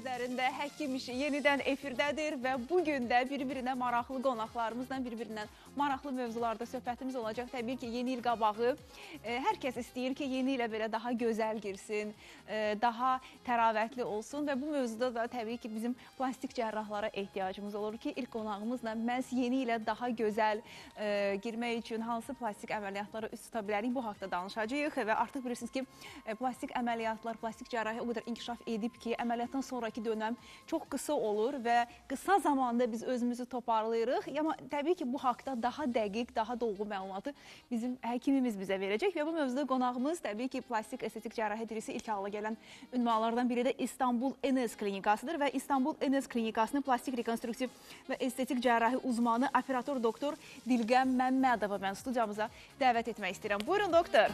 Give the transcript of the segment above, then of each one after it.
Ailənizin Xəzərində həkim işi yenidən efirdədir və bu gün də bir-birinə maraqlı qonaqlarımızla bir-birindən maraqlı mövzularda söhbətimiz olacaq. Təbii ki, yeni il qabağı e, hər kəs istəyir ki, yeni ilə belə daha gözəl girsin, e, daha təravətli olsun və bu mövzuda da təbii ki, bizim plastik cərrahlara ehtiyacımız olur ki, ilk qonağımızla məhz yeni ilə daha gözəl e, girmək üçün hansı plastik əməliyyatlara üst tuta bilərik bu haqda danışacağıq və artıq bilirsiniz ki, plastik əməliyyatlar, plastik cərrahiyyə o qədər inkişaf edib ki, əməliyyatdan sonrakı dönəm çox qısa olur və qısa zamanda biz özümüzü toparlayırıq. Amma təbii ki, bu haqda daha dəqiq, daha dolğu məlumatı bizim həkimimiz bizə verəcək və bu mövzuda qonağımız təbii ki, plastik estetik cərrahiyyə dirisi ilk ağla gələn ünvanlardan biri də İstanbul NS klinikasıdır və İstanbul NS klinikasının plastik rekonstruktiv və estetik cərrahi uzmanı operator doktor Dilqəm Məmmədova mən studiyamıza dəvət etmək istəyirəm. Buyurun doktor.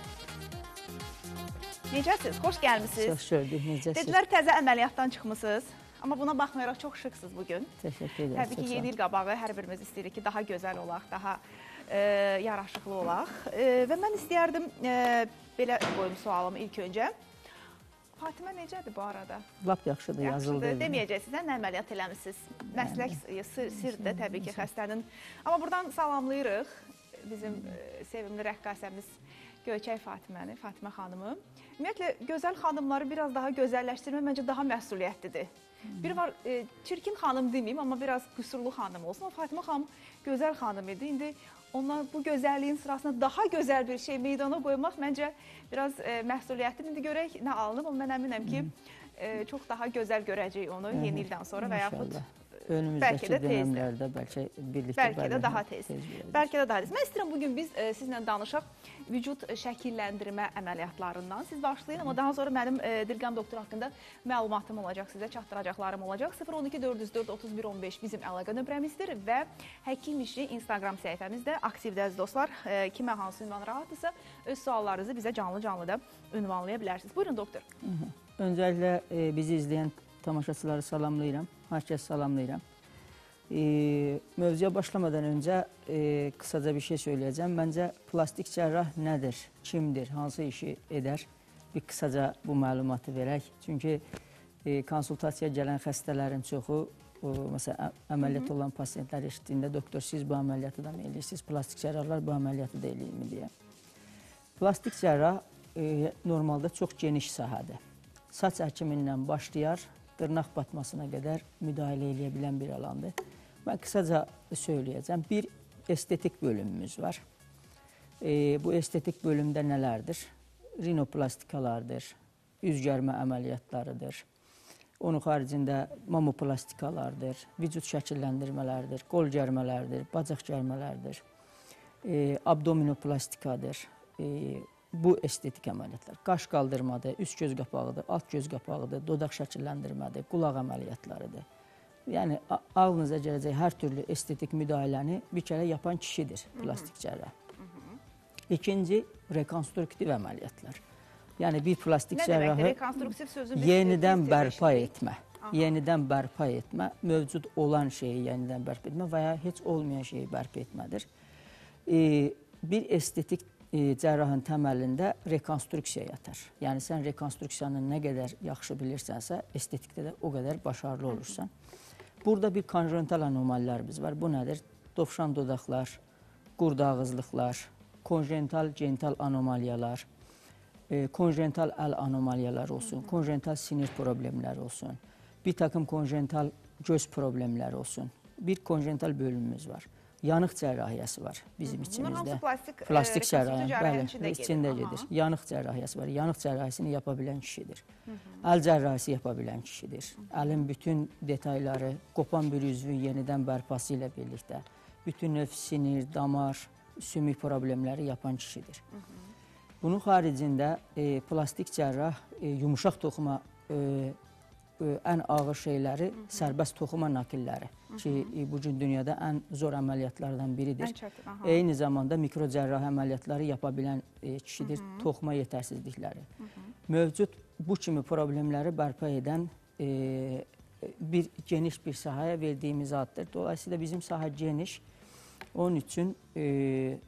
Necəsiz? Xoş gəlmisiniz. Çox gördük, necəsiz? Dedilər təzə əməliyyatdan çıxmısınız. Amma buna baxmayaraq çox şıksınız bu gün. Təşəkkür edirəm. Təbii ki, yeni il qabağı hər birimiz istəyirik ki, daha gözəl olaq, daha e, yaraşıqlı olaq. E, və mən istəyərdim e, belə qoyum sualımı ilk öncə. Fatimə necədir bu arada? Lap yaxşıdır, yazıldı. Yaxşıdır. Deməyəcəksiniz, nə əməliyyat eləmisiniz? Məslək sir, sirdir təbii ki, xəstənin. Amma buradan salamlayırıq bizim e, sevimli rəqqasəmiz Göyçək Fatiməni, Fatimə xanımı. Ümumiyyətlə gözəl xanımları biraz daha gözəlləşdirmək məncə daha məsuliyyətlidir. Bir var e, çirkin xanım deməyim, amma biraz qüsurlu xanım olsun. Amma Fatimə xanım gözəl xanım idi. İndi ona bu gözəlliyin sırasına daha gözəl bir şey meydana qoymaq məncə biraz e, məsuliyyətli. İndi görək nə alınıb, amma mən əminəm ki, e, çox daha gözəl görəcəyik onu yeni ildən sonra və yaxud İnşallah. bəlkə Önümüzdəki də dönəmlərdə bəlkə birlikdə Bəlkə də daha tez. görəcəyik. Bəlkə də daha tez. Mən istəyirəm bu gün biz e, sizlə danışaq vücud şəkilləndirmə əməliyyatlarından. Siz başlayın, amma daha sonra mənim e, Dilqam doktor haqqında məlumatım olacaq sizə, çatdıracaqlarım olacaq. 012 404 31 15 bizim əlaqə nömrəmizdir və Həkim İşi Instagram səhifəmizdə aktivdir əziz dostlar. E, kimə hansı ünvan rahatdırsa öz suallarınızı bizə canlı-canlı da ünvanlaya bilərsiniz. Buyurun doktor. Öncəliklə e, bizi izləyən tamaşaçıları salamlayıram. Hər kəs salamlayıram. E, mövzuya başlamadan öncə e, qısaca bir şey söyləyəcəm. Məncə plastik cərrah nədir, kimdir, hansı işi edər? Bir qısaca bu məlumatı verək. Çünki e, konsultasiyaya gələn xəstələrin çoxu o, məsələn, əməliyyat olan pasiyentlər eşitdiyində doktor siz bu əməliyyatı da mı eləyirsiniz? Plastik cərrahlar bu əməliyyatı da eləyirmi deyə. Plastik cərrah e, normalda çox geniş sahədir. Saç həkimindən başlayar, dırnaq batmasına qədər müdaxilə edə bilən bir alandır. Mən qısaca söyləyəcəm. Bir estetik bölümümüz var. E, bu estetik bölümdə nələrdir? Rinoplastikalardır, üz gərmə əməliyyatlarıdır. Onun xaricində mamoplastikalardır, vücud şəkilləndirmələrdir, qol gərmələrdir, bacaq gərmələrdir, e, abdominoplastikadır. E, bu estetik əməliyyatlar. Qaş qaldırmadır, üst göz qapağıdır, alt göz qapağıdır, dodaq şəkilləndirmədir, qulaq əməliyyatlarıdır. Yəni ağlınıza gələcək hər türlü estetik müdaxiləni bir kərə yapan kişidir plastik cərrah. İkinci rekonstruktiv əməliyyatlar. Yəni bir plastik cərrahı yenidən bərpa etmə. Yenidən bərpa etmə, mövcud olan şeyi yenidən bərpa etmə və ya heç olmayan şeyi bərpa etmədir. E, bir estetik cərrahın təməlində rekonstruksiya yatar. Yəni sən rekonstruksiyanı nə qədər yaxşı bilirsənsə, estetikdə də o qədər başarılı olursan. Burada bir konjontal anomalilərimiz var. Bu nədir? Dovşan dodaqlar, qurd ağızlıqlar, konjental genital anomaliyalar, e, konjental əl anomaliyaları olsun, konjental sinir problemləri olsun, bir takım konjental göz problemləri olsun. Bir konjental bölümümüz var. Yanıq cərrahiyyəsi var bizim Bunlar içimizdə. hamısı plastik, e, plastik cərrahiyyə, bəli, içində gedir. Aha. Yanıq cərrahiyyəsi var. Yanıq cərrahisini yapa bilən kişidir. Əl cərrahisi yapa bilən kişidir. Əlin bütün detayları, qopan bir üzvün yenidən bərpası ilə birlikdə bütün növ sinir, damar, sümük problemləri yapan kişidir. Bunun xaricində e, plastik cərrah e, yumuşaq toxuma e, ən ağır şeyləri sərbəst toxuma nakilləri ki, bu gün dünyada ən zor əməliyyatlardan biridir. Eyni zamanda mikrocərrahi əməliyyatları yapa bilən e, kişidir, toxuma yetərsizlikləri. Mövcud bu kimi problemləri bərpa edən e, bir geniş bir sahəyə verdiyimiz addır. Dolayısıyla bizim sahə geniş. Onun üçün e,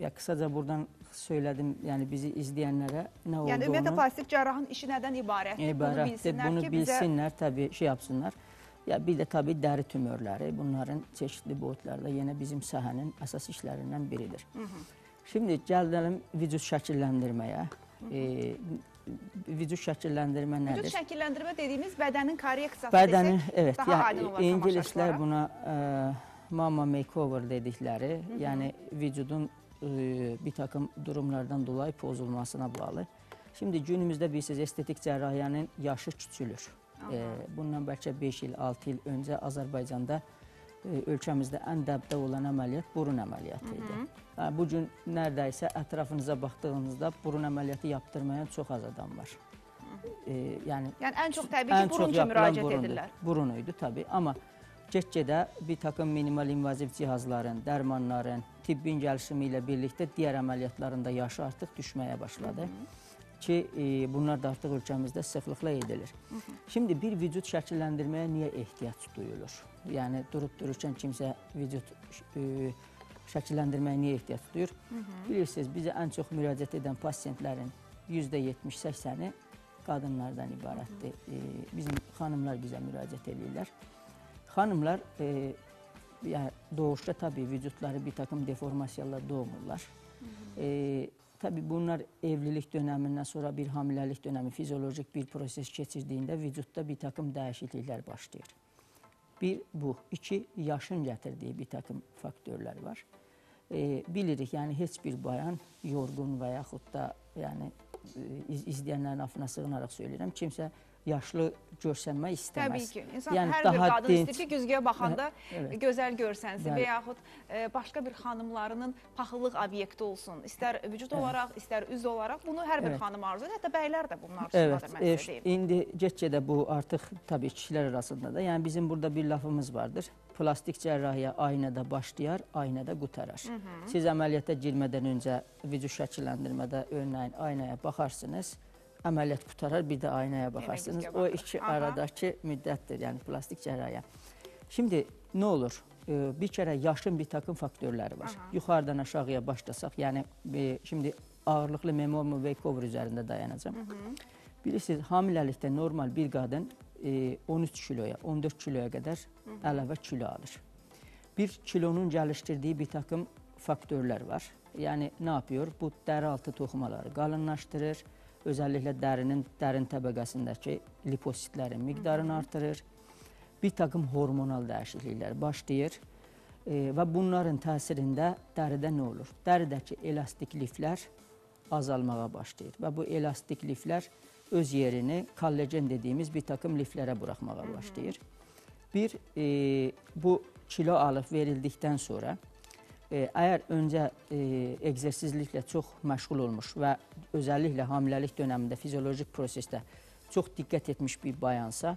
ya kısaca buradan söylədim, yəni bizi izləyənlərə nə Yəni ümumiyyətlə olduğunu plastik cərrahın işi nədən ibarətdir? Bunu ibarətdir. bilsinlər Bunu ki, bizə bilsinlər, tabii şey yapsınlar. Ya bir də tabii dəri tümörləri, bunların çeşitli boyutlarda yenə bizim sahənin əsas işlərindən biridir. Şimdi gəldim vücut şəkilləndirməyə. E, vücut şəkilləndirmə nədir? vücut şəkilləndirmə dediyimiz bədənin korreksiyası Bədənin, desək, evet, daha aydın olar ingilislər buna e, mama makeover dedikləri, yəni vücudun bir takım durumlardan dolayı pozulmasına bağlı. Şimdi günümüzdə bilirsiniz estetik cərrahiyyənin yaşı küçülür. E, bundan bəlkə 5 il, 6 il öncə Azərbaycanda e, ölkəmizdə ən dəbdə olan əməliyyat burun əməliyyatı idi. Ha, Bu gün nərdəsə ətrafınıza baxdığınızda burun əməliyyatı yaptırmayan çox az adam var. E, yəni Yəni ən çox təbii ki, ən burun çox üçün yapılan müraciət burundur. edirlər. Burun idi tabii. Amma get-gedə bir takım minimal invaziv cihazların, dərmanların, tibbin gəlişimi ilə birlikdə digər əməliyyatların da yaşı artıq düşməyə başladı. Ki e, bunlar da artıq ölkəmizdə sıxlıqla edilir. Şimdi bir vücut şəkilləndirməyə niyə ehtiyac duyulur? Yəni durub dururkən kimsə vücut e, şəkilləndirməyə niyə ehtiyac duyur? Bilirsiniz, bizə ən çox müraciət edən pasientlərin %70-80-i qadınlardan ibarətdir. E, bizim xanımlar bizə müraciət edirlər. Xanımlar e, yəni doğuşda tabii vücudları bir takım deformasiyalar doğmurlar. E, tabii bunlar evlilik dönəmindən sonra bir hamiləlik dönəmi fiziolojik bir proses keçirdiyində vücudda bir takım dəyişikliklər başlayır. Bir bu, iki yaşın gətirdiyi bir takım faktorlar var. E, bilirik, yəni heç bir bayan yorğun və yaxud da yəni iz, izləyənlərin affına sığınaraq söyləyirəm, kimsə yaşlı görsənmək istəməz. Təbii ki. İnsan Yəni hər bir qadın dinc- istəyir ki, güzgüyə baxanda Evet. gözəl görsənsin və yaxud e, başqa bir xanımlarının paxıllıq obyekti olsun. İstər vücud olaraq, istər üz olaraq bunu hər bir Evet. xanım arzulayır. Hətta bəylər də bunun Evet, arzusudadır mən sizə deyim. indi get-gedə bu artıq tabii kişilər arasında da. Yəni bizim burada bir lafımız vardır. Plastik cərrahiyyə aynada başlayar, aynada qutarar. Siz əməliyyata girmədən öncə vücut şəkilləndirmədə önləyin aynaya baxarsınız. Əməliyyat qutarar, bir də aynaya baxarsınız. O iki Aha. aradakı müddətdir, yəni plastik cərrahiyyə. Şimdi nə olur? E, Bir kərə yaşın bir takım faktorları var. Aha. Yuxarıdan aşağıya başlasaq, yəni e, şimdi ağırlıqlı memor makeover üzərində dayanacağam. Bilirsiniz, hamiləlikdə normal bir qadın e, 13 kiloya, 14 kiloya qədər əlavə kilo alır. Bir kilonun gəlişdirdiyi bir takım faktorlar var. Yəni nə yapıyor? Bu dəri altı toxumaları qalınlaşdırır, özəlliklə dərinin dərin təbəqəsindəki lipositlərin miqdarını artırır. Bir takım hormonal dəyişikliklər başlayır e, və bunların təsirində dəridə nə olur? Dəridəki elastik liflər azalmağa başlayır və bu elastik liflər öz yerini kollagen dediyimiz bir takım liflərə buraxmağa başlayır. Bir, e, bu kilo alıb verildikdən sonra əgər öncə e, egzersizliklə çox məşğul olmuş və özəlliklə hamiləlik dönəmində fiziolojik prosesdə çox diqqət etmiş bir bayansa,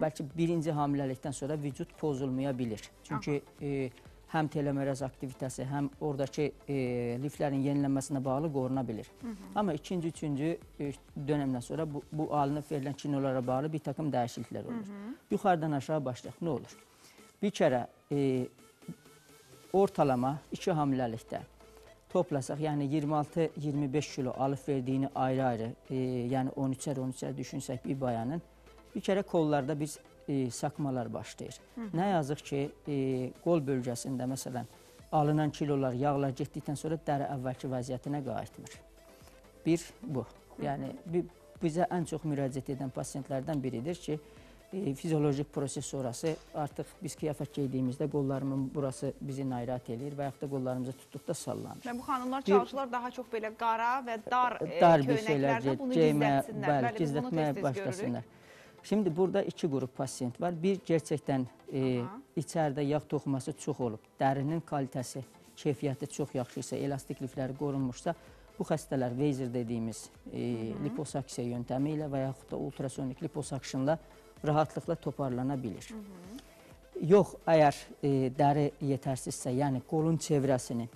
bəlkə birinci hamiləlikdən sonra vücud pozulmaya bilir. Çünki e, həm telomeraz aktivitəsi, həm oradakı e, liflərin yenilənməsinə bağlı qoruna bilir. Amma ikinci, üçüncü e, dönəmdən sonra bu, bu alınıb verilən kinolara bağlı bir takım dəyişikliklər olur. Yuxarıdan aşağı başlayaq, nə olur? Bir kərə e, ortalama iki hamiləlikdə toplasaq, yəni 26-25 kilo alıb verdiyini ayrı-ayrı, e, yəni 13-ər 13-ər düşünsək bir bayanın bir kərə kollarda biz e, sakmalar başlayır. Nə yazıq ki, e, qol bölgəsində məsələn alınan kilolar, yağlar getdikdən sonra dəri əvvəlki vəziyyətinə qayıtmır. Bir bu. Yəni bi- bizə ən çox müraciət edən pasientlərdən biridir ki, e, fiziolojik proses sonrası artıq biz qiyafət geydiyimizdə qollarımın burası bizi narahat eləyir və yaxud da qollarımızı tutduqda sallanır. Və bu xanımlar çalışırlar daha çox belə qara və dar, e, dar şeylər köynəklərdə bunu geyməyə, gizlətsinlər. bəli, Bəli, gizlətməyə tez-tez görürük. başlasınlar. Şimdi burada iki qrup pasiyent var. Bir gerçəkdən e, içəridə yağ toxuması çox olub, dərinin kalitəsi, keyfiyyəti çox yaxşı isə, elastik lifləri qorunmuşsa, bu xəstələr Weiser dediyimiz e, liposaksiya yöntəmi ilə və yaxud da ultrasonik liposakşınla rahatlıqla toparlana bilir. Yox, əgər e, dəri yetərsizsə, yəni qolun çevrəsinin,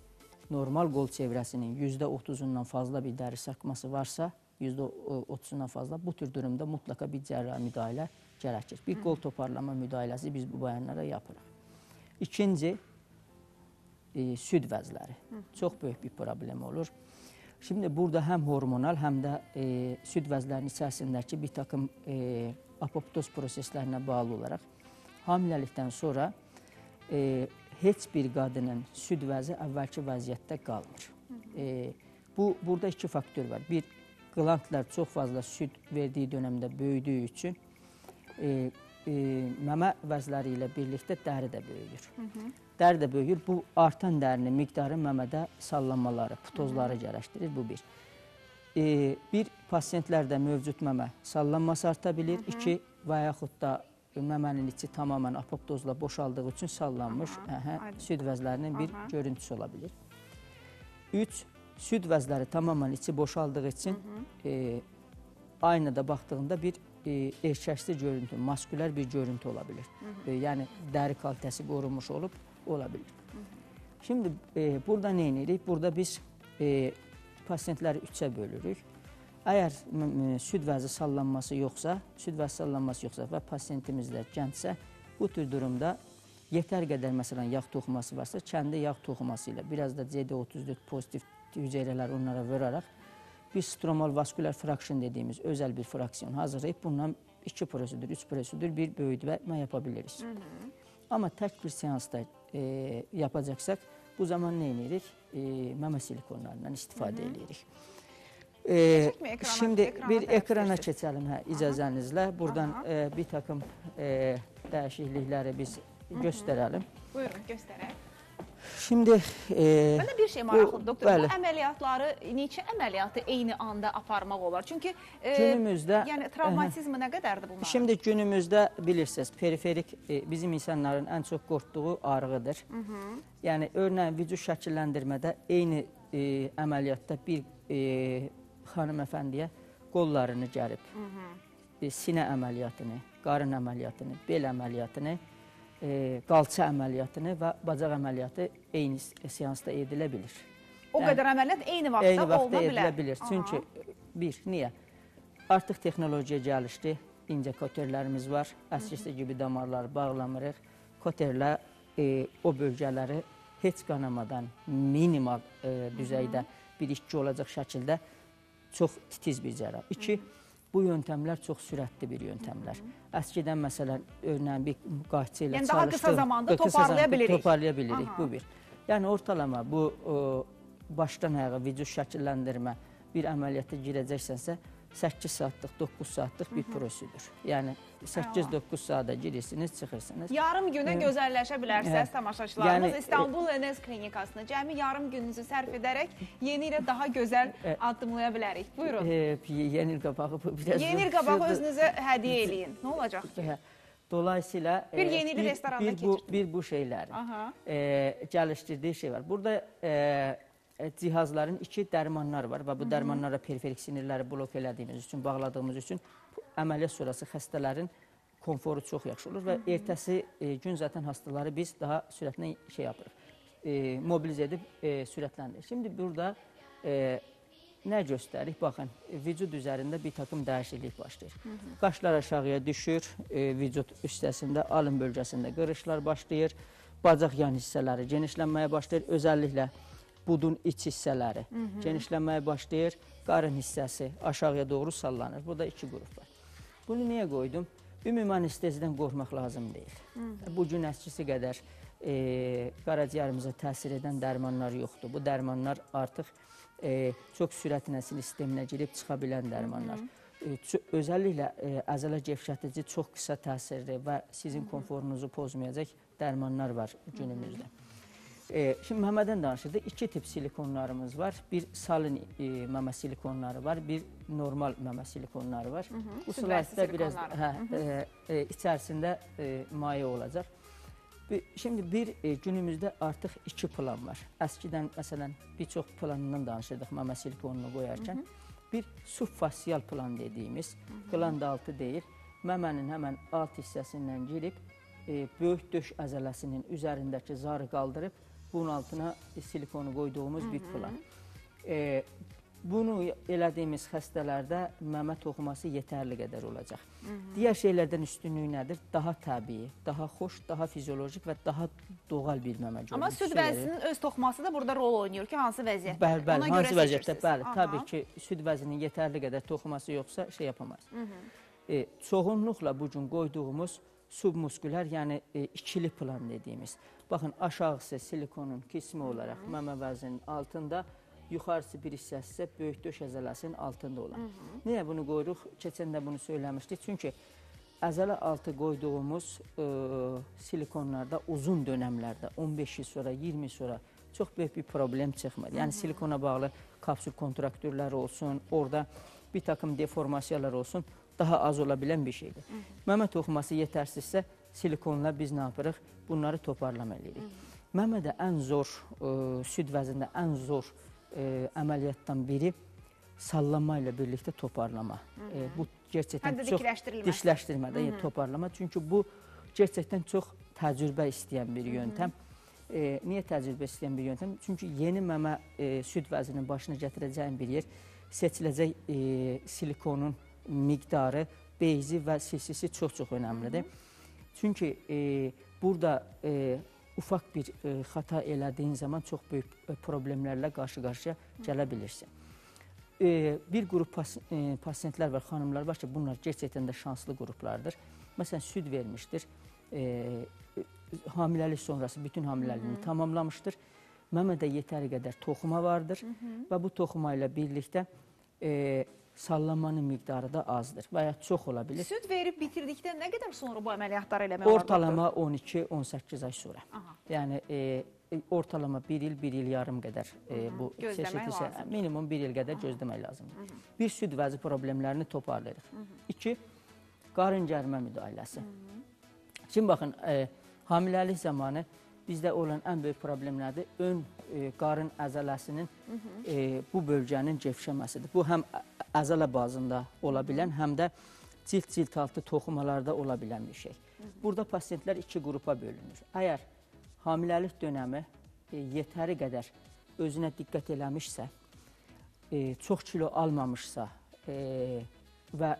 normal qol çevrəsinin %30-undan fazla bir dəri sarkması varsa, %30-undan fazla bu tür durumda mutlaka bir cərrahi müdahilə gərəkir. Bir qol toparlama müdahiləsi biz bu bayanlara yapırıq. İkinci, e, süd vəzləri. Çox böyük bir problem olur. Şimdi burada həm hormonal, həm də e, süd vəzlərinin içərisindəki bir takım e, apoptoz proseslərinə bağlı olaraq hamiləlikdən sonra e, heç bir qadının süd vəzi əvvəlki vəziyyətdə qalmır. E, bu burada iki faktor var. Bir qlandlar çox fazla süd verdiyi dövrdə böyüdüyü üçün e, e, məmə vəzləri ilə birlikdə dəri də böyüyür. Hı -hı. Dəri də böyüyür. Bu artan dərinin miqdarı məmədə sallanmaları, putozları gərəşdirir. Bu bir. E, bir pasiyentlərdə mövcud məmə sallanması arta bilir. Hı -hı. İki və yaxud da məmənin içi tamamilə apoptozla boşaldığı üçün sallanmış Aha, hə, süd vəzlərinin bir Aha. görüntüsü ola bilir. Üç, süd vəzləri tamamilə içi boşaldığı üçün Hı -hı. e, aynada baxdığında bir e, erkəkli görüntü, maskülər bir görüntü ola bilir. Hı -hı. E, yəni dəri kalitəsi qorunmuş olub ola bilir. Hı -hı. Şimdi e, burada nə edirik? Burada biz e, pasiyentləri üçə bölürük. Əgər süd vəzi sallanması yoxsa, süd vəzi sallanması yoxsa və pasiyentimiz də gəncsə, bu tür durumda yetər qədər məsələn yağ toxuması varsa, kəndi yağ toxuması ilə biraz da CD34 pozitiv hüceyrələri onlara vuraraq biz stromal vaskülər fraksiyon dediyimiz özəl bir fraksiyon hazırlayıb bundan 2 prosedur, 3 prosedur bir böyütmə yapa biliriz. Hı -hı. Amma tək bir seansda e, yapacaqsaq bu zaman nə edirik? E, məmə silikonlarından istifadə Hı -hı. edirik. E, ekrana, şimdi ekrana bir ekrana keçəlim hə, icazənizlə. Buradan e, bir takım e, dəyişiklikləri biz Hı -hı. göstərəlim. Buyurun, göstərək. Şimdi e, Mənə bir şey maraqlıdır doktor. Bəli. Bu əməliyyatları neçə əməliyyatı eyni anda aparmaq olar? Çünki e, günümüzdə yəni travmatizmi nə qədərdir bunlar? Şimdi günümüzdə bilirsiniz, periferik e, bizim insanların ən çox qorxduğu ağrıdır. Hı -hı. Yəni örneğin vücud şəkilləndirmədə eyni e, əməliyyatda bir e, xanım əfəndiyə qollarını gərib, Hı -hı. E, sinə əməliyyatını, qarın əməliyyatını, bel əməliyyatını qalça əməliyyatını və bacaq əməliyyatı eyni seansda edilə bilir. O yəni, qədər əməliyyat eyni vaxtda, eyni vaxtda edilə bilər. Çünki Aha. bir, niyə? Artıq texnologiya gəlişdi, incə koterlərimiz var, əsrisi gibi damarları bağlamırıq. Koterlə e, o bölgələri heç qanamadan minimal e, düzeydə bir işçi olacaq şəkildə çox titiz bir cərrah. İki, Hı -hı Bu yöntəmlər çox sürətli bir yöntəmlər. Əskidən məsələn, örnəyin bir qayçı ilə yəni, çalışdıq. Yəni daha qısa zamanda toparlaya bilirik. Toparlaya bilirik, Aha. bu bir. Yəni ortalama bu o, başdan ayağa vücud şəkilləndirmə bir əməliyyata girəcəksənsə, 8 saatlıq, 9 saatlıq bir prosedur. Yəni 8-9 saata girirsiniz, çıxırsınız. Yarım günə gözəlləşə bilərsiniz tamaşaçılarımız. Yəni, İstanbul Enes klinikasında cəmi yarım gününüzü sərf edərək yeni ilə daha gözəl addımlaya bilərik. Buyurun. E, yeni il qabağı biraz. Yeni il qabağı özünüzə hədiyyə eləyin. Nə olacaq ki? Dolayısıyla bir yeni restoranda bir, bu, bir bu şeylərin e, gəlişdirdiyi şey var. Burada e, E, cihazların iki dərmanlar var və bu dərmanlara periferik sinirləri blok elədiyimiz üçün, bağladığımız üçün əməliyyat sonrası xəstələrin konforu çox yaxşı olur və ertəsi e, gün zaten hastaları biz daha sürətlə şey yapırıq, e, mobilizə edib e, sürətləndirir. Şimdi burada e, nə göstərik? Baxın, vücud üzərində bir takım dəyişiklik başlayır. Hı -hı. Qaşlar aşağıya düşür, e, vücud üstəsində, alın bölgəsində qırışlar başlayır, bacaq yan hissələri genişlənməyə başlayır, özəlliklə budun iç hissələri Hı -hı. genişlənməyə başlayır, qarın hissəsi aşağıya doğru sallanır. Burada iki qrup var. Bunu niyə qoydum? Ümumi anestezidən qorxmaq lazım deyil. Hı -hı. Bu gün əskisi qədər e, qaraciyərimizə təsir edən dərmanlar yoxdur. Bu dərmanlar artıq e, çox sürətlə sinir sisteminə girib çıxa bilən dərmanlar. Hı -hı. E, özəlliklə e, əzələ gevşətici çox qısa təsirli və sizin konforunuzu pozmayacaq dərmanlar var günümüzdə. Hı -hı. E, şimdi məmədən danışırdı. İki tip silikonlarımız var. Bir salin e, məmə silikonları var, bir normal məmə silikonları var. Hı -hı. Bu slaytda biraz hə, e, e, içərisində e, maye olacaq. Şimdi bir e, günümüzdə artıq iki plan var. Əskidən məsələn bir çox planından danışırdıq məmə silikonunu qoyarkən. Hı -hı. Bir subfasial plan dediyimiz, qland altı deyil, məmənin həmən alt hissəsindən girib e, böyük döş əzələsinin üzərindəki zarı qaldırıb bunun altına silikonu koyduğumuz Hı -hı. bir plan. E, Bunu elədiyimiz xəstələrdə məmə toxuması yetərli qədər olacaq. Digər şeylərdən üstünlüyü nədir? Daha təbii, daha xoş, daha fiziolojik və daha doğal bir məmə görüntüsü. Amma süd vəzinin öz toxuması da burada rol oynayır ki, hansı vəziyyətdə? Bəli, bəli, Ona hansı vəziyyətdə? Bəli, Aha. təbii ki, süd vəzinin yetərli qədər toxuması yoxsa şey yapamayız. E, çoğunluqla bu gün qoyduğumuz submuskülər, yəni e, ikili plan dediyimiz. Baxın, aşağısı silikonun qismi olaraq məmə vəzinin altında, yuxarısı bir hissəsi isə böyük döş əzələsinin altında olan. Niyə bunu qoyuruq? Keçən də bunu söyləmişdik. Çünki əzələ altı qoyduğumuz e, silikonlarda uzun dönəmlərdə 15 il sonra, 20 il sonra çox böyük bir problem çıxmır. Yəni silikona bağlı kapsül kontraktürləri olsun, orada bir takım deformasiyalar olsun, daha az ola bilən bir şeydir. Məmə toxuması yetərsizsə, silikonla biz nə yapırıq? Bunları toparlama eləyirik. Məmədə ən zor, e, süd vəzində ən zor e, əməliyyatdan biri sallanma ilə birlikdə toparlama. E, bu gerçəkdən də çox dikləşdirilməsi. dişləşdirmədə, yəni toparlama. Çünki bu gerçəkdən çox təcrübə istəyən bir yöntəm. E, niyə təcrübə istəyən bir yöntəm? Çünki yeni məmə e, süd vəzinin başına gətirəcəyin bir yer seçiləcək e, silikonun miqdarı, beyzi və sisisi çox-çox önəmlidir. Çünki e, burada e, ufaq bir e, xata elədiyin zaman çox böyük e, problemlərlə qarşı-qarşıya gələ bilirsən. E, bir qrup pas e, pasiyentlər var, xanımlar var ki, bunlar gerçəkdən də şanslı qruplardır. Məsələn, süd vermişdir, e, hamiləlik sonrası bütün hamiləliyini tamamlamışdır. Məmədə yetəri qədər toxuma vardır və bu toxuma ilə birlikdə e, sallanmanın miqdarı da azdır və ya çox ola bilir. Süd verib bitirdikdən nə qədər sonra bu əməliyyatları eləmək olar? Ortalama 12-18 ay sonra. Aha. Yəni e, ortalama 1 il, 1 il yarım qədər e, bu lazımdır. minimum 1 il qədər gözləmək lazımdır. Bir süd vəzi problemlərini toparlayırıq. İki, qarın gərmə müdaxiləsi. Şimdi baxın, e, hamiləlik zamanı bizdə olan ən böyük problem nədir? Ön e, qarın əzələsinin e, bu bölgənin gevşəməsidir. Bu həm əzələ bazında ola bilən, həm də cilt-cilt altı toxumalarda ola bilən bir şey. Burada pasiyentlər iki qrupa bölünür. Əgər hamiləlik dönəmi e, yetəri qədər özünə diqqət eləmişsə, e, çox kilo almamışsa e, və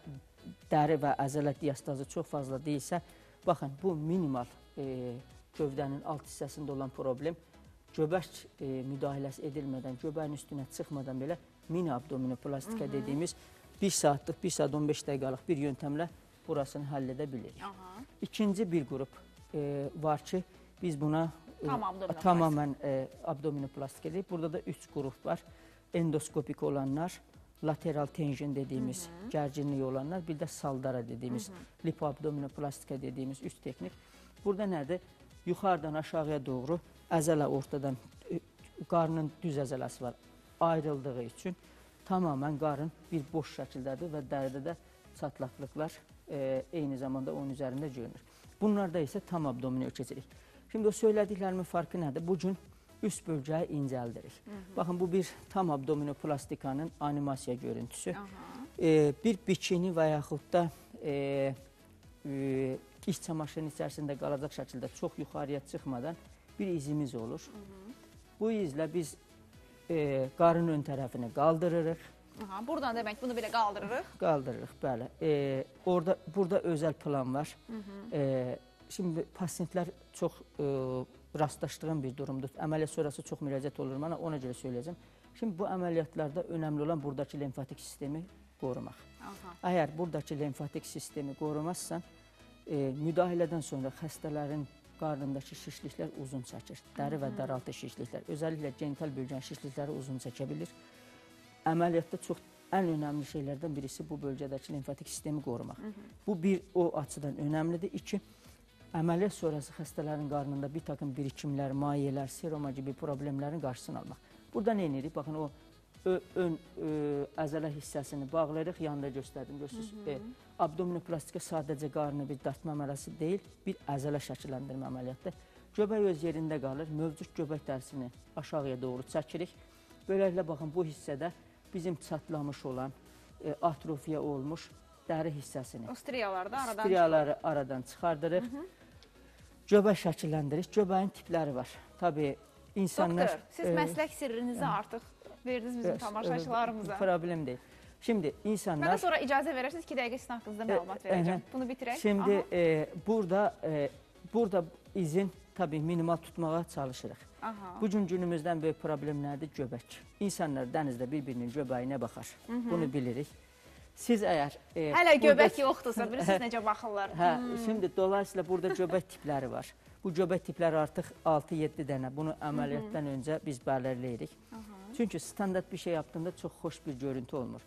dəri və əzələ diastazı çox fazla deyilsə, baxın bu minimal e, gövdənin alt hissəsində olan problem göbək e, müdaxiləsi edilmədən, göbəyin üstünə çıxmadan belə mini abdominoplastika dediyimiz 1 saatlıq, 1 saat 15 dəqiqəlik bir yöntəmlə burasını həll edə bilirik. Aha. İkinci bir qrup e, var ki, biz buna e, Tam abdominoplastik. tamamən e, abdominoplastik edirik. Burada da üç qrup var. Endoskopik olanlar, lateral tension dediyimiz gərginlik olanlar, bir də saldara dediyimiz lipoabdominoplastika dediyimiz üç texnik. Burada nədir? Yuxarıdan aşağıya doğru əzələ ortadan e, qarnın düz əzələsi var. Ayrıldığı üçün tamamən qarın bir boş şəkildədir və dəridə də çatlaqlıqlar e, eyni zamanda onun üzərində görünür. Bunlarda isə tam abdomini keçirik. Şimdi o söylədiklərimin farkı nədir? Bu gün üst bölgəyi incəldirik. Baxın bu bir tam abdominoplastikanın animasiya görüntüsü. E, bir bikini və yaxud da e, e, iç çamaşırının içərisində qalacaq şəkildə çox yuxarıya çıxmadan bir izimiz olur. Bu izlə biz e, qarın ön tərəfini qaldırırıq. Aha. Buradan demək bunu belə qaldırırıq. Qaldırırıq, bəli. E, orada burada özəl plan var. E, şimdi pasiyentlər çox e, rastlaşdığım bir durumdur. Əməliyyat sonrası çox müraciət olur mənə, ona görə söyləyəcəm. Şimdi bu əməliyyatlarda önəmli olan buradakı lenfatik sistemi qorumaq. Aha. Əgər buradakı lenfatik sistemi qorumazsan, e, müdaxilədən sonra xəstələrin qarnındakı şişliklər uzun çəkir. Dəri və dəraltı şişliklər, özəlliklə genital bölgənin şişlikləri uzun çəkə bilir. Əməliyyatda çox ən önəmli şeylərdən birisi bu bölgədəki lenfatik sistemi qorumaq. Bu bir o açıdan önəmlidir. İki, əməliyyat sonrası xəstələrin qarnında bir takım birikimlər, mayelər, seroma kimi problemlərin qarşısını almaq. Burada nə edirik? Baxın o ön ö, əzələ hissəsini bağlayırıq, yanında göstərdim. Görürsünüz, e, abdominoplastika sadəcə qarnı bir dartma əməliyyatı deyil, bir əzələ şəkilləndirmə əməliyyatdır. Göbək öz yerində qalır, mövcud göbək dərisini aşağıya doğru çəkirik. Beləliklə baxın bu hissədə bizim çatlamış olan, e, atrofiya olmuş dəri hissəsini, O striyalarda aradan striyaları aradan çıxardırıq. Göbək şəkilləndiririk. Göbəyin tipləri var. Tabii insanlar Doktor, siz e, məslək sirrinizi artıq verdiniz bizim tamaşaçılarımıza. Problem değil. Şimdi Mənə insanlar sonra icazə verərsiniz 2 dəqiqə sizin haqqınızda məlumat E, verəcəm. əhə. Bunu bitirək. Şimdi Aha, e, burada e, burada izin tabii minimal tutmağa çalışırıq. aha. Bu gün günümüzdən böyük problem nədir? Göbək. İnsanlar dənizdə bir-birinin göbəyinə baxar. Bunu bilirik. Siz əgər e, Hələ burada- göbək yoxdursa, bilirsiniz necə baxırlar. Hə, şimdi dolayısıyla burada göbək tipləri var. Bu göbək tipləri artıq 6-7 dənə. Bunu əməliyyatdan öncə biz bəlirləyirik. Çünki standart bir şey yaptığında çox xoş bir görüntü olmur.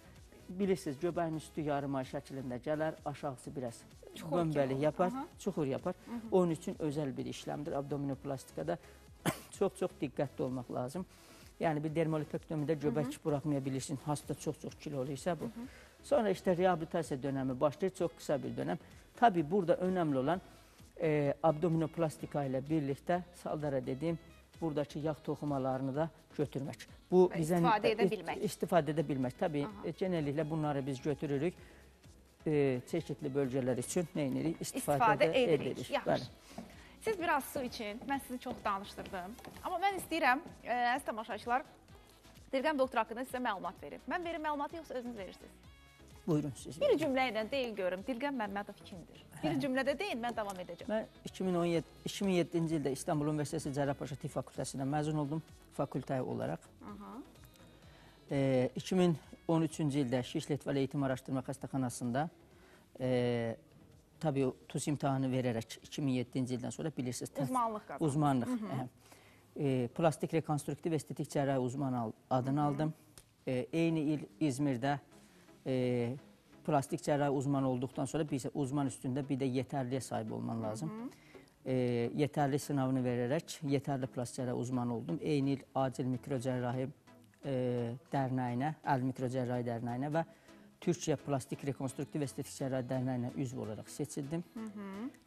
Bilirsiniz, göbəyin üstü yarımay şəklində gələr, aşağısı biraz kimi yapar, aha. çuxur yapar. Onun üçün özəl bir işləmdir. Abdominoplastikada çox-çox diqqətli olmaq lazım. Yəni bir dermolipektomida göbək buraxmaya bilirsin. Hasta çox-çox kiloluysa bu. Sonra işte reabilitasiya dönəmi başlayır, çox qısa bir dönəm. Tabii burada önəmli olan e, abdominoplastika ilə birlikdə saldara dediyim buradakı yağ toxumalarını da götürmək. Bu Və bizə istifadə edə bilmək. İstifadə edə bilmək. Təbii Aha. e, genelliklə bunları biz götürürük. E, çeşitli bölgələr üçün nə edirik? İstifadə, İstifadə də edirik. edirik. Yaxşı. Siz biraz su için. Mən sizi çox danışdırdım. Amma mən istəyirəm, ə, əziz tamaşaçılar, Dirqəm doktor haqqında sizə məlumat verim. Mən verim məlumatı yoxsa özünüz verirsiniz? Buyurun siz. Bir cümlə ilə deyin görüm. Dilqəm Məmmədov kimdir? Bir cümlədə deyin, mən davam edəcəm. Mən 2017 2007-ci ildə İstanbul Üniversitesi Cərrahpaşa Tibb Fakültəsindən məzun oldum fakültə olaraq. Aha. E, 2013-cü ildə Şiş Letval Eğitim Araşdırma Xəstəxanasında e, tabii TUS imtahanı verərək 2007-ci ildən sonra bilirsiniz Uzmanlıq qazandım. uzmanlıq. hə. E, plastik rekonstruktiv estetik cərrahi uzmanı adını aldım. E, eyni il İzmirdə e, plastik cərrahi uzmanı olduqdan sonra bir uzman üstündə bir də yetərliyə sahib olman lazım. E, yetərli sınavını verərək yetərli plastik cərrahi uzmanı oldum. Eyni il acil mikrocərrahi e, dərnəyinə, əl mikrocərrahi dərnəyinə və Türkiyə Plastik Rekonstruktiv Estetik Cərrahi Dərnəyinə üzv olaraq seçildim.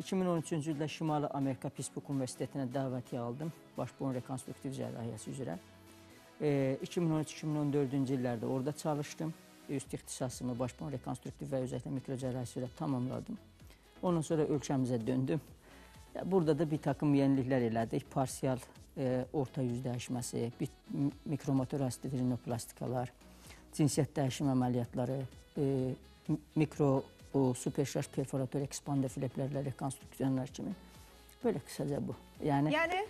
2013-cü ildə Şimali Amerika Pittsburgh Universitetinə dəvəti aldım. Başboyun rekonstruktiv cərrahiyyəsi üzrə. E, 2013-2014-cü illərdə orada çalışdım. Üst ixtisasımı başboyun rekonstruktiv və özəklə mikrocərrahisi üzrə tamamladım. Ondan sonra ölkəmizə döndüm. Burada da bir takım yeniliklər elədik. Parsial e, orta yüz dəyişməsi, bir mikromotor asitli rinoplastikalar, cinsiyyət dəyişim əməliyyatları, e, mikro o, superşarj perforator ekspander fleplərlə rekonstruksiyalar kimi. Belə qısaca bu. Yəni, Yəni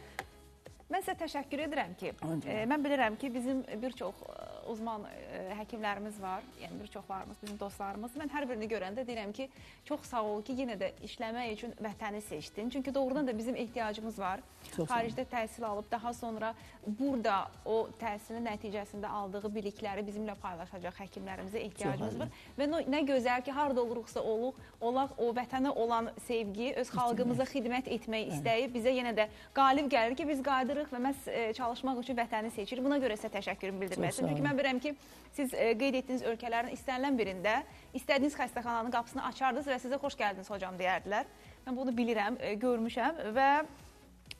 mən sizə təşəkkür edirəm ki, e, mən bilirəm ki, bizim bir çox uzman e, həkimlərimiz var. Yəni bir çoxlarımız, bizim dostlarımız. Mən hər birini görəndə deyirəm ki, çox sağ ol ki, yenə də işləmək üçün vətəni seçdin. Çünki doğrudan da bizim ehtiyacımız var. Çox. Xaricdə təhsil alıb daha sonra burada o təhsilin nəticəsində aldığı bilikləri bizimlə paylaşacaq həkimlərimizə ehtiyacımız var. Və nə gözəl ki, harda oluruqsa oluq, olaq o vətənə olan sevgi, öz xalqımıza xidmət etmək istəyi bizə yenə də qalib gəlir ki, biz qayıdırıq və məhz e, çalışmaq üçün vətəni seçirik. Buna görə sizə təşəkkürümü istəyirəm. Çünki olun. Mən bilirəm ki, siz e, qeyd etdiyiniz ölkələrin istənilən birində istədiyiniz xəstəxananın qapısını açardınız və sizə xoş gəldiniz hocam deyərdilər. Mən bunu bilirəm, e, görmüşəm və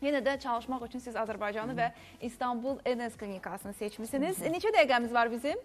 Yenə də çalışmaq üçün siz Azərbaycanı və İstanbul ENS klinikasını seçmisiniz. Neçə dəqiqəmiz var bizim?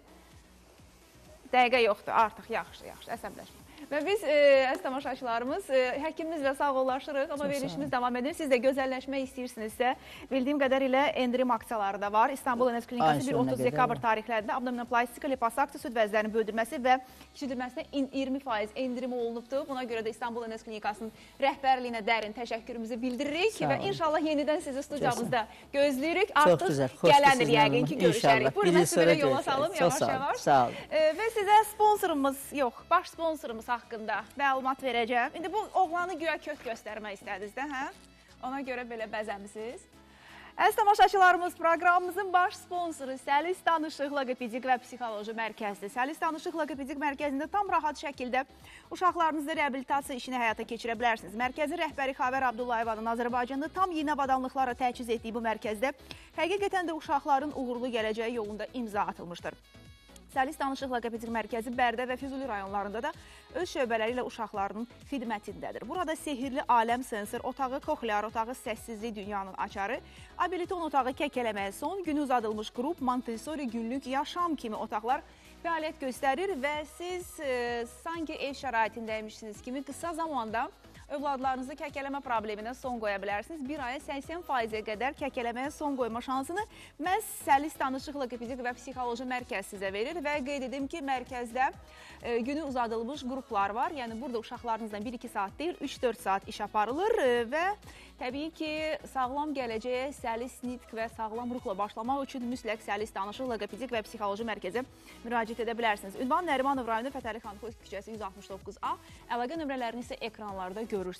Dəqiqə yoxdur, artıq yaxşı, yaxşı, əsəbləşmə. Və biz e, əziz tamaşaçılarımız e, həkimimizlə sağollaşırıq, amma verilişimiz davam edir. Siz də gözəlləşmək istəyirsinizsə, bildiyim qədərilə endrim aksiyaları da var. İstanbul ENS klinikası Ay bir sonuna 30 qədər dekabr var. tarixlərində abdominoplastika, liposaksiya, süd vəzlərinin böldürməsi və kişidilməsinə in- 20% endirim olunubdur. Buna görə də İstanbul ENS klinikasının rəhbərliyinə dərin təşəkkürümüzü bildiririk və inşallah yenidən sizi studiyamızda gözləyirik. Artıq gözəl. Xoş gələn il sizinlə yəqin ki görüşərik. Buyurun, mən belə yola salım yavaş-yavaş. Və sizə sponsorumuz yox, baş sponsorumuz haqqında məlumat verəcəm. İndi bu oğlanı güya kök göstərmək istədiniz də, hə? Ona görə belə bəzəmisiniz. Əziz tamaşaçılarımız, proqramımızın baş sponsoru Səlis Danışıq Loqopedik və Psixoloji Mərkəzidir. Səlis Danışıq Loqopedik Mərkəzində tam rahat şəkildə uşaqlarınızda reabilitasiya işini həyata keçirə bilərsiniz. Mərkəzin rəhbəri Xavər Abdullayevanın Azərbaycanda tam yeni avadanlıqlarla təchiz etdiyi bu mərkəzdə həqiqətən də uşaqların uğurlu gələcəyi yolunda imza atılmışdır. Səlis Danışıq Loqopedik Mərkəzi Bərdə və Füzuli rayonlarında da öz şöbələri ilə uşaqlarının xidmətindədir. Burada sehirli aləm sensor, otağı koxlear, otağı səssizlik dünyanın açarı, abiliton otağı kəkələməyə son, günü uzadılmış qrup, Montessori günlük yaşam kimi otaqlar fəaliyyət göstərir və siz e, sanki ev şəraitindəymişsiniz kimi qısa zamanda övladlarınızı kəkələmə probleminə son qoya bilərsiniz. Bir aya 80%-ə qədər kəkələməyə son qoyma şansını məhz Səlis Danışıq Loqopedik və Psixoloji Mərkəz sizə verir və qeyd edim ki, mərkəzdə e, günü uzadılmış qruplar var. Yəni burada uşaqlarınızla 1-2 saat deyil, 3-4 saat iş aparılır e, və təbii ki, sağlam gələcəyə səlis nitq və sağlam ruhla başlamaq üçün mütləq Səlis Danışıq Loqopedik və Psixoloji Mərkəzə müraciət edə bilərsiniz. Ünvan Nərimanov rayonu Fətəli xan küçəsi 169A. Əlaqə nömrələrini isə ekranlarda görürsünüz.